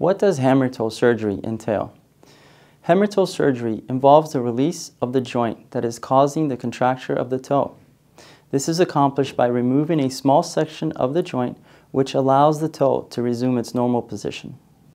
What does hammer toe surgery entail? Hammer toe surgery involves the release of the joint that is causing the contracture of the toe. This is accomplished by removing a small section of the joint which allows the toe to resume its normal position.